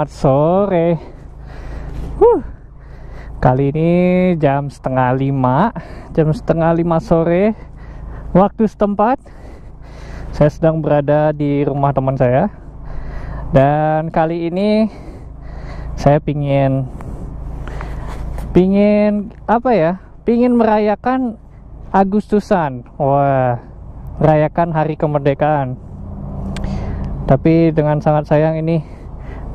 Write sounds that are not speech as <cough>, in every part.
Selamat sore. Huh. Kali ini jam setengah lima, jam setengah lima sore, waktu setempat. Saya sedang berada di rumah teman saya, dan kali ini saya pingin, pingin apa ya? Pingin merayakan Agustusan. Wah, merayakan Hari Kemerdekaan tapi dengan sangat sayang ini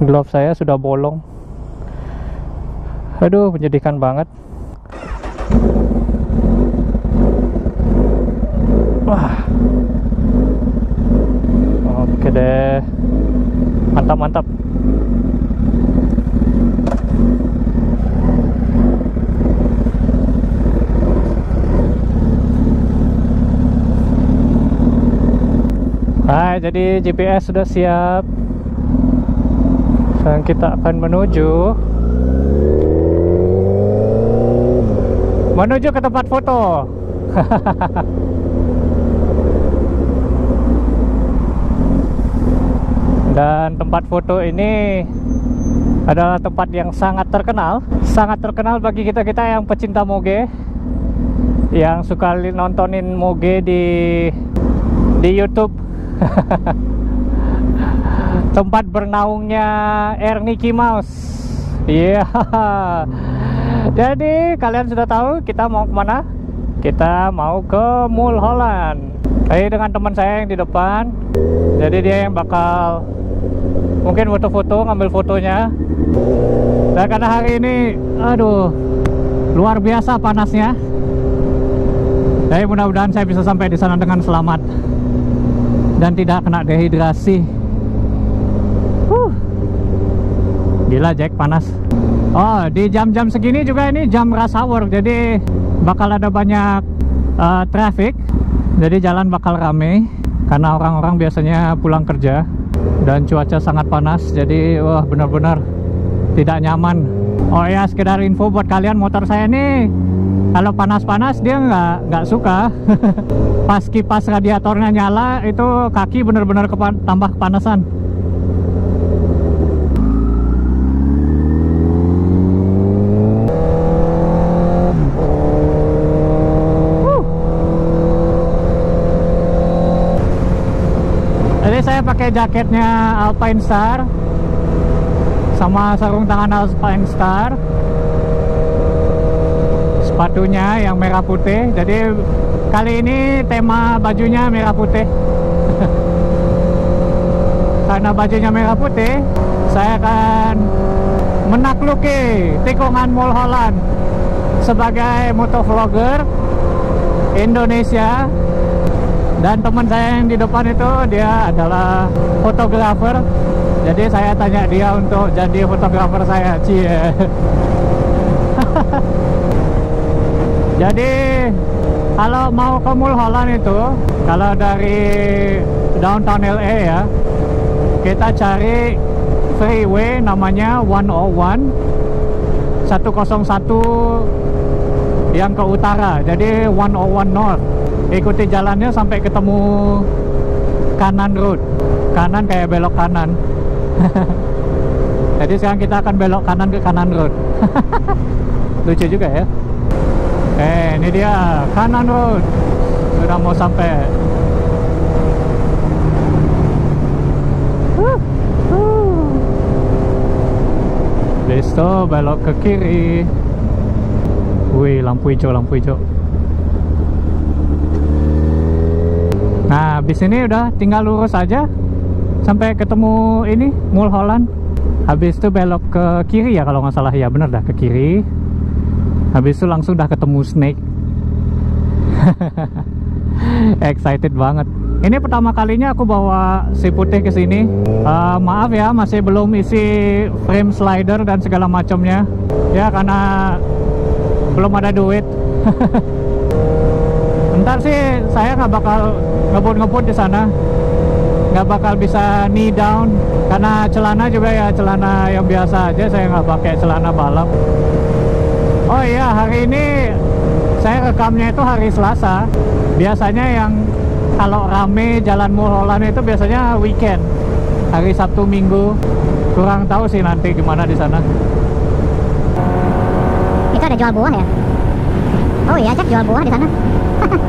glove saya sudah bolong. Aduh menyedihkan banget. Wah. Oke deh. Mantap mantap. Hai, jadi GPS sudah siap. Sekarang kita akan menuju. Menuju ke tempat foto. <laughs> Dan tempat foto ini adalah tempat yang sangat terkenal, sangat terkenal bagi kita-kita yang pecinta moge. Yang suka nontonin moge di di YouTube <laughs> tempat bernaungnya Mickey Mouse iya. Yeah. <laughs> jadi kalian sudah tahu kita mau ke mana? Kita mau ke Mulholland Ini dengan teman saya yang di depan. Jadi dia yang bakal mungkin foto-foto ngambil fotonya. Dan karena hari ini aduh luar biasa panasnya. Jadi mudah-mudahan saya bisa sampai di sana dengan selamat dan tidak kena dehidrasi huh. Gila Jack panas. Oh di jam-jam segini juga ini jam rush hour jadi bakal ada banyak uh, traffic. Jadi jalan bakal rame karena orang-orang biasanya pulang kerja dan cuaca sangat panas jadi wah benar-benar tidak nyaman. Oh ya sekedar info buat kalian motor saya nih kalau panas-panas dia nggak nggak suka. <laughs> Pas kipas radiatornya nyala itu kaki benar-benar kepan tambah kepanasan jadi saya pakai jaketnya Alpine Star sama sarung tangan Alpine Star. Sepatunya yang merah putih. Jadi kali ini tema bajunya merah putih. <laughs> Karena bajunya merah putih saya akan menakluki tikungan Mulholland sebagai motovlogger Indonesia dan teman saya yang di depan itu dia adalah fotografer. Jadi saya tanya dia untuk jadi fotografer saya. <laughs> Cie. Jadi kalau mau ke Mulholland itu kalau dari downtown LA ya kita cari freeway namanya 101 101 yang ke utara. Jadi 101 north ikuti jalannya sampai ketemu kanan road kanan kayak belok kanan <laughs> jadi sekarang kita akan belok kanan ke kanan road <laughs> lucu juga ya Eh, ini dia kanan road. Sudah mau sampai. Besto belok ke kiri. Wih, lampu hijau, lampu hijau. Nah, habis ini udah tinggal lurus aja sampai ketemu ini Mulholland. Habis itu belok ke kiri ya kalau nggak salah. Ya, bener dah ke kiri. Habis itu langsung udah ketemu snake. <laughs> Excited banget. Ini pertama kalinya aku bawa si putih ke sini. Uh, maaf ya masih belum isi frame slider dan segala macamnya. Ya karena belum ada duit. <laughs> Ntar sih saya nggak bakal ngebut-ngebut di sana nggak bakal bisa knee down karena celana juga ya celana yang biasa aja saya nggak pakai celana balap Oh iya, hari ini saya rekamnya itu hari Selasa. Biasanya yang kalau rame jalan Mulholland itu biasanya weekend. hari Sabtu Minggu kurang tahu sih nanti gimana di sana Itu ada jual buah ya? Oh iya, Jack jual buah di sana.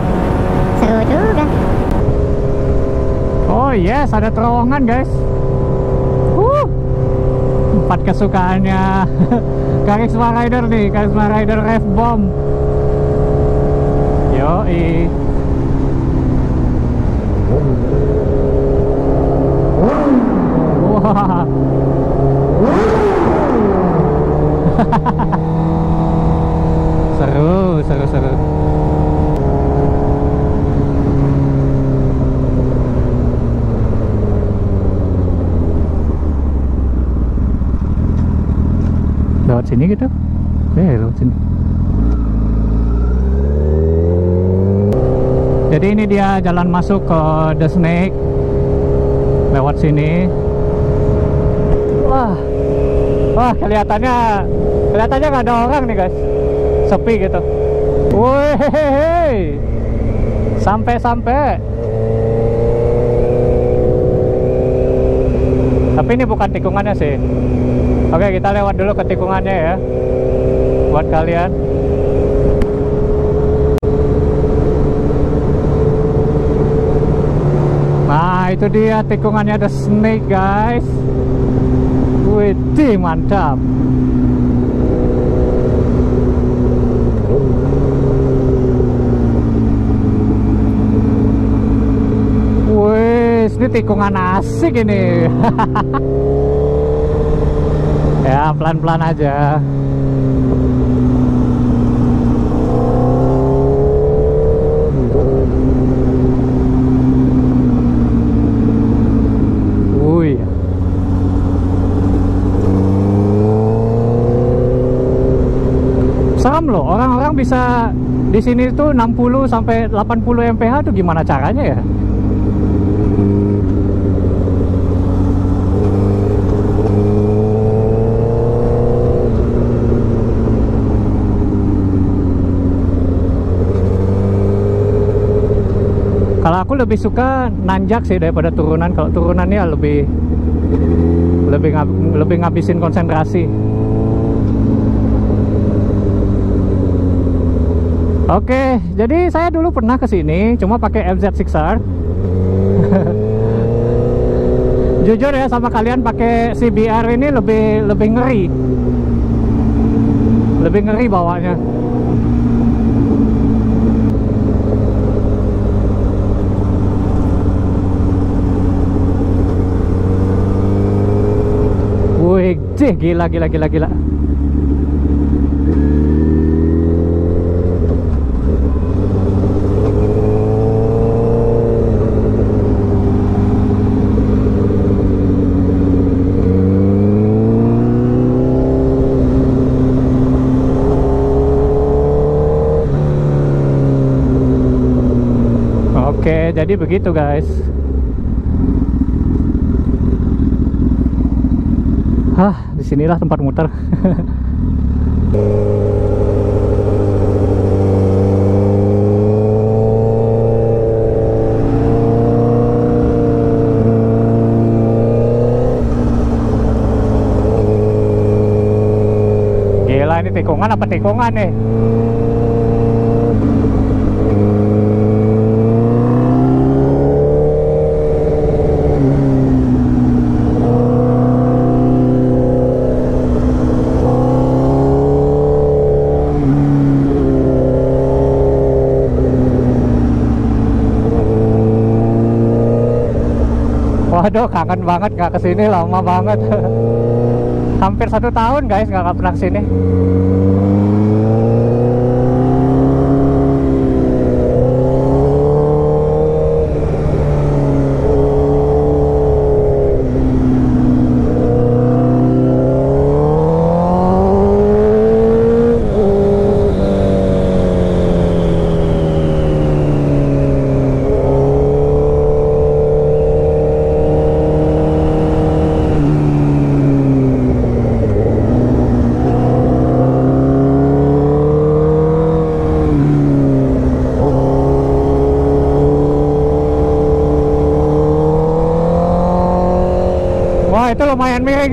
<laughs> Seru juga. Oh yes ada terowongan guys. Uh, empat kesukaannya. <laughs> Karisma Rider nih Karisma Rider Rev Bomb. Yoi. Wah. seru seru seru lewat sini gitu eh lewat sini. Jadi ini dia jalan masuk ke The Snake. Lewat sini. Wah. Wah kelihatannya kelihatannya nggak ada orang nih guys. Sepi gitu. Wih, sampai-sampai. Tapi ini bukan tikungannya sih. Oke, kita lewat dulu ke tikungannya ya. Buat kalian. Nah, itu dia tikungannya The Snake, guys. Wih, mantap. Wih, ini tikungan asik ini. <laughs> ya, pelan-pelan aja. Serem loh, orang-orang bisa di sini tuh 60 sampai 80 mph tuh gimana caranya ya? Aku lebih suka nanjak sih daripada turunan. Kalau turunannya lebih lebih ngab, lebih ngabisin konsentrasi. Oke, jadi saya dulu pernah ke sini, cuma pakai MZ6R. <laughs> Jujur ya sama kalian pakai CBR ini lebih lebih ngeri. Lebih ngeri bawanya. Wih, cih, gila gila gila gila. Oke, jadi begitu guys. Hah, di sinilah tempat muter. <laughs> Gila ini tikungan apa tikungan nih? Waduh, kangen banget nggak ke sini lama banget. <laughs> Hampir satu tahun guys nggak pernah ke sini.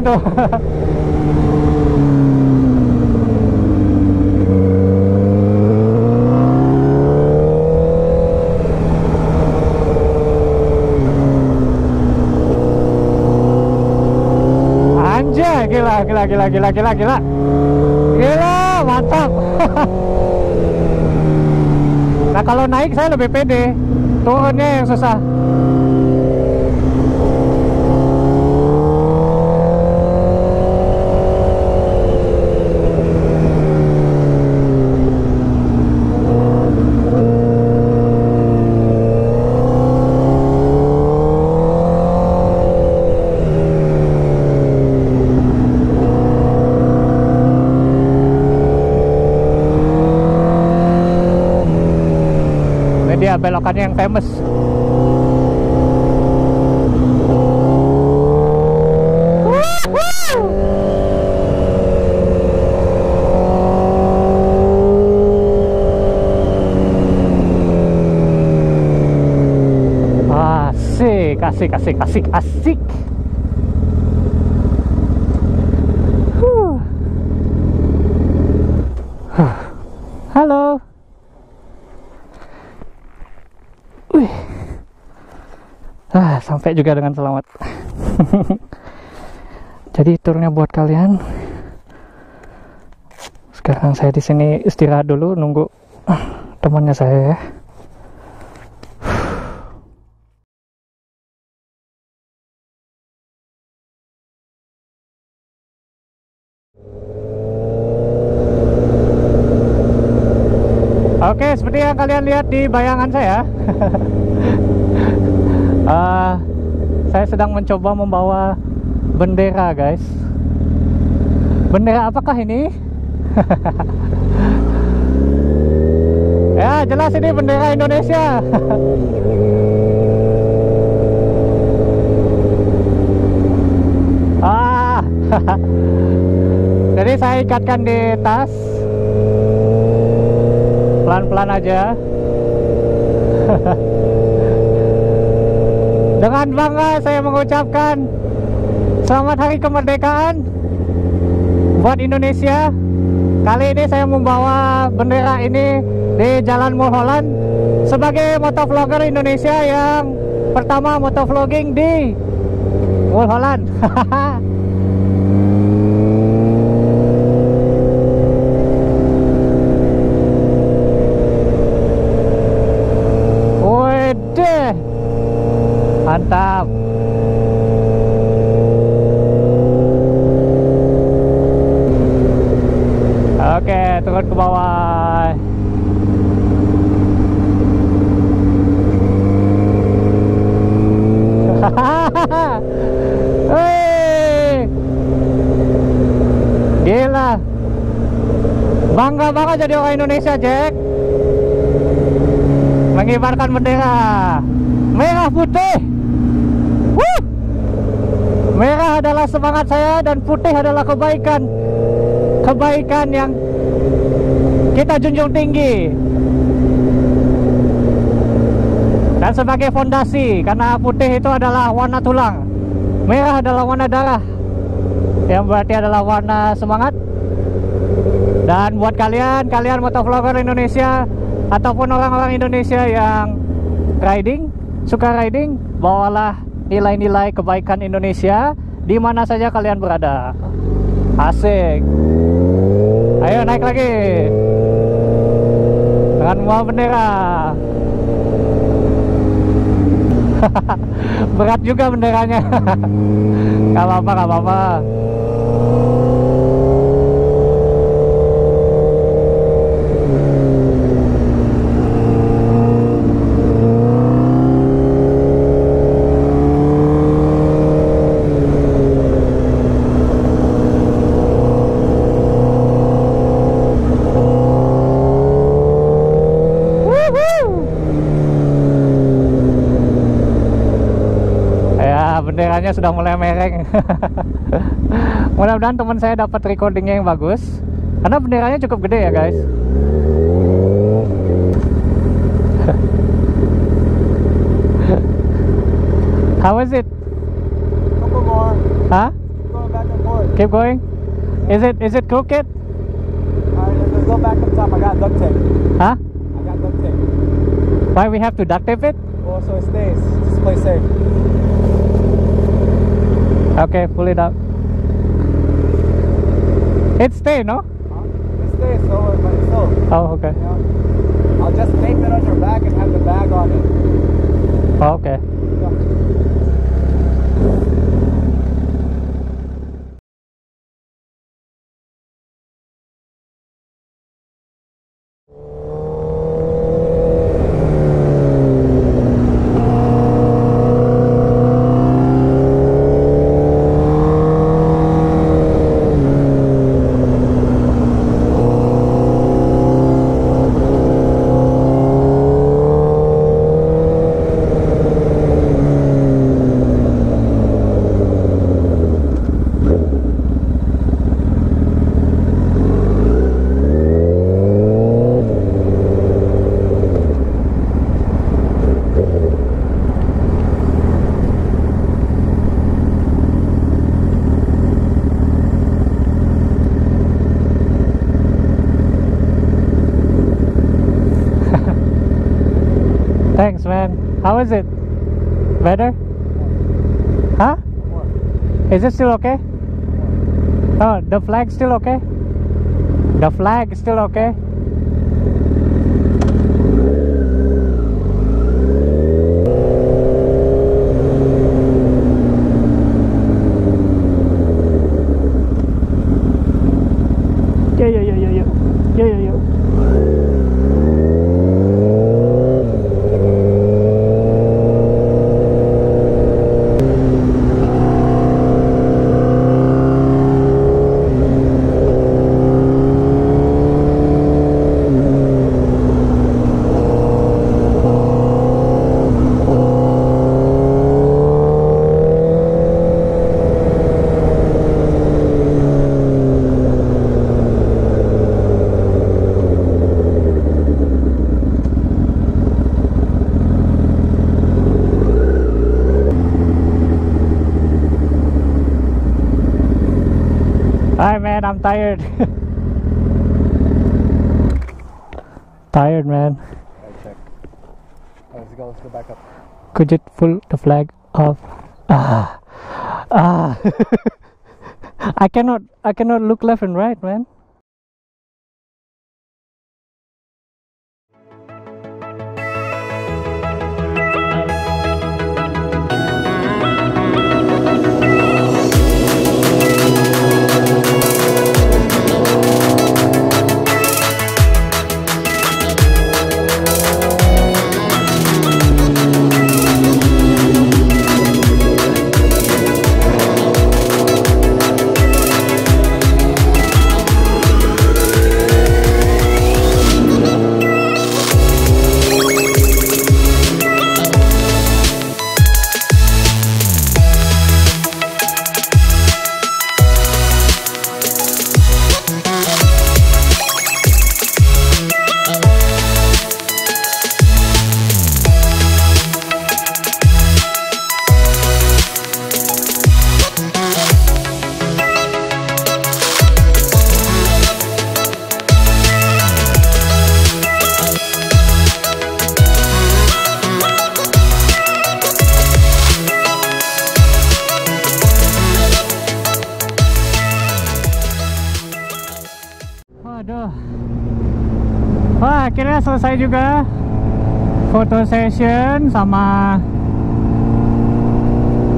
Tuh. Anjay, gila, gila, gila, gila, gila, gila. Gila, mantap. <laughs> nah, kalau naik saya lebih pede. Turunnya yang susah. Ini dia belokannya yang famous. Asik, asik, asik, asik, asik. Huh. Huh. Halo. Wih. Ah, sampai juga dengan selamat. <laughs> Jadi turnya buat kalian. Sekarang saya di sini istirahat dulu nunggu temannya saya ya. Oke, seperti yang kalian lihat di bayangan saya, <laughs> Eh, saya sedang mencoba membawa bendera, guys. Bendera apakah ini? <laughs> ya, jelas ini bendera Indonesia. <laughs> ah, <laughs> jadi saya ikatkan di tas pelan-pelan aja dengan bangga saya mengucapkan selamat hari kemerdekaan buat Indonesia. Kali ini saya membawa bendera ini di Jalan Mulholland sebagai motovlogger Indonesia yang pertama motovlogging di Mulholland <laughs> Wede Mantap Oke turun ke bawah. <laughs> Hei. Gila. Bangga banget jadi orang Indonesia Jack. Mengibarkan bendera. Merah putih. Wuh! merah adalah semangat saya dan putih adalah kebaikan kebaikan yang kita junjung tinggi dan sebagai fondasi karena putih itu adalah warna tulang merah adalah warna darah yang berarti adalah warna semangat dan buat kalian kalian motovlogger Indonesia ataupun orang-orang Indonesia yang riding, suka riding, bawalah nilai-nilai kebaikan Indonesia di mana saja kalian berada. Asik. Ayo naik lagi. Dengan membawa bendera. <laughs> Berat juga benderanya. <laughs> gak apa-apa, gak apa-apa. Ya, benderanya sudah mulai mereng. <laughs> Mudah-mudahan teman saya dapat recordingnya yang bagus. Karena benderanya cukup gede ya, guys. <laughs> How was it? Couple more. Hah? Going back Keep going. Is it is it crooked? Alright, let's go back up top. I got duct tape. Huh? I got duct tape. Why we have to duct tape it? Well, so it stays. Just play safe. Okay, pull it up. It stay, no? Huh? It stays, so uh, but it's still. Oh, okay. Yeah. I'll just tape it on your back and have the bag on it. Okay. Thanks, man. How is it? Better? Huh? Is it still okay? Oh, the flag still okay? The flag still okay? Yeah, yeah, yeah, yeah, yeah. Yeah, yeah, yeah. Hi man, I'm tired. tired man. Alright, check. Alright, let's go. Let's go back up. Could you pull the flag off? Ah. Ah. <laughs> I cannot I cannot look left and right, man. Selesai juga foto session sama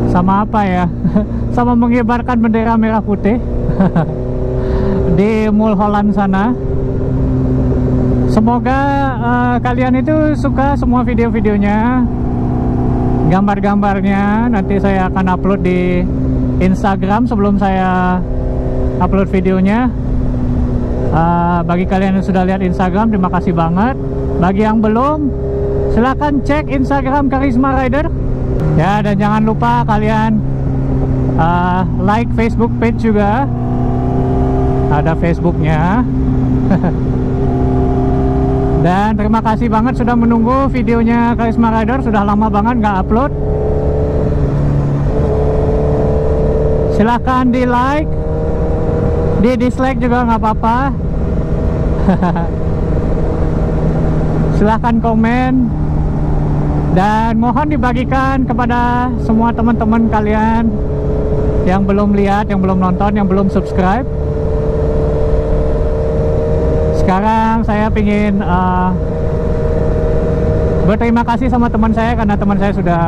sama apa ya? <laughs> sama mengibarkan bendera merah putih <laughs> di Mulholland sana. Semoga eh, kalian itu suka semua video-videonya, gambar-gambarnya. Nanti saya akan upload di Instagram sebelum saya upload videonya. Uh, bagi kalian yang sudah lihat Instagram, terima kasih banget. Bagi yang belum, silahkan cek Instagram Karisma Rider. Ya, dan jangan lupa kalian uh, like Facebook page juga. Ada Facebooknya. <laughs> dan terima kasih banget sudah menunggu videonya Karisma Rider. Sudah lama banget nggak upload. Silahkan di like, di dislike juga nggak apa-apa <laughs> silahkan komen dan mohon dibagikan kepada semua teman-teman kalian yang belum lihat, yang belum nonton, yang belum subscribe. Sekarang saya ingin uh, berterima kasih sama teman saya karena teman saya sudah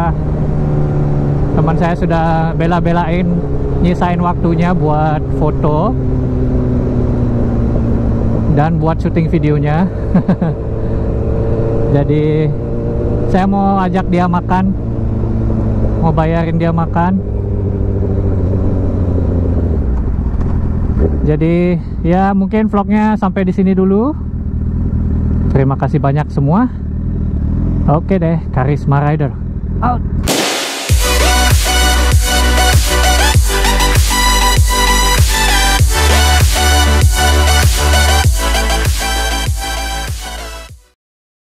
teman saya sudah bela-belain nyisain waktunya buat foto dan buat syuting videonya. <laughs> Jadi saya mau ajak dia makan, mau bayarin dia makan. Jadi ya mungkin vlognya sampai di sini dulu. Terima kasih banyak semua. Oke deh, Karisma Rider. Out.